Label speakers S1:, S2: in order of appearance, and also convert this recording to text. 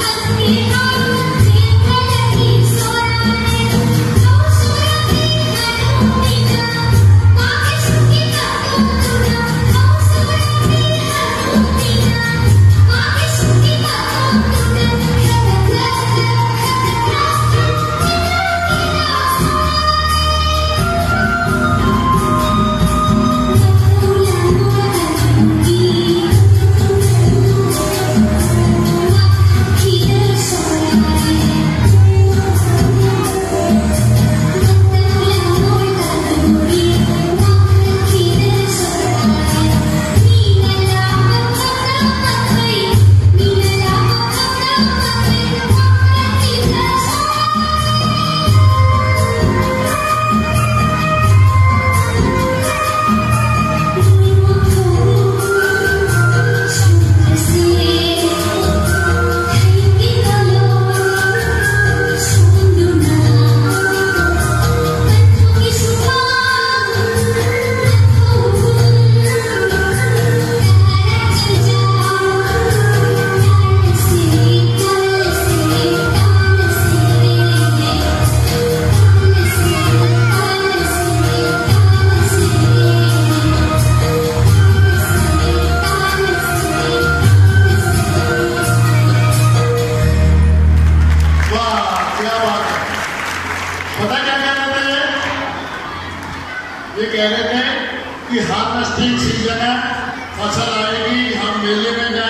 S1: Let's be honest. ये कह रहे थे कि हार्वेस्टिंग सीज़न है फ़सल आएगी हम मेले में जाएँगे।